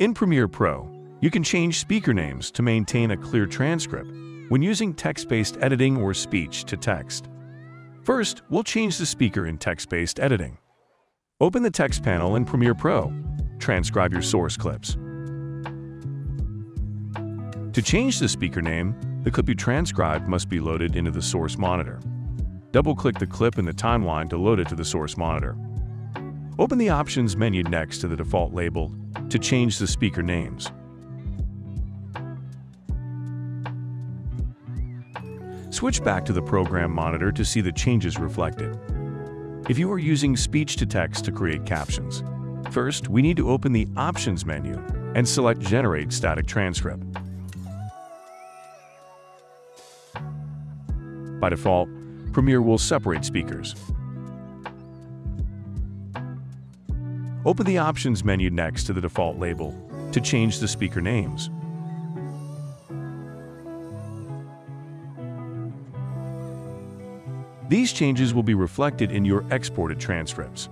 In Premiere Pro, you can change speaker names to maintain a clear transcript when using text-based editing or speech to text. First, we'll change the speaker in text-based editing. Open the text panel in Premiere Pro. Transcribe your source clips. To change the speaker name, the clip you transcribed must be loaded into the source monitor. Double-click the clip in the timeline to load it to the source monitor. Open the Options menu next to the default label to change the speaker names. Switch back to the program monitor to see the changes reflected. If you are using speech-to-text to create captions, first we need to open the Options menu and select Generate Static Transcript. By default, Premiere will separate speakers. Open the Options menu next to the default label to change the speaker names. These changes will be reflected in your exported transcripts.